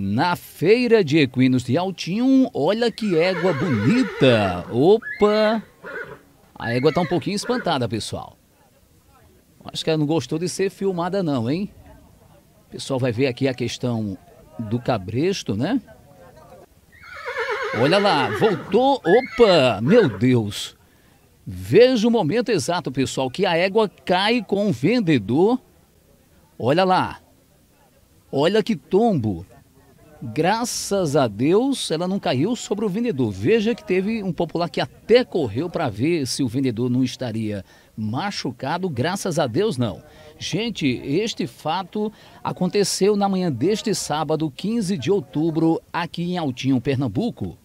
Na feira de equinos de Altinho, olha que égua bonita. Opa! A égua tá um pouquinho espantada, pessoal. Acho que ela não gostou de ser filmada não, hein? O pessoal vai ver aqui a questão do cabresto, né? Olha lá, voltou. Opa, meu Deus. Veja o momento exato, pessoal, que a égua cai com o vendedor. Olha lá. Olha que tombo. Graças a Deus, ela não caiu sobre o vendedor. Veja que teve um popular que até correu para ver se o vendedor não estaria machucado. Graças a Deus, não. Gente, este fato aconteceu na manhã deste sábado, 15 de outubro, aqui em Altinho, Pernambuco.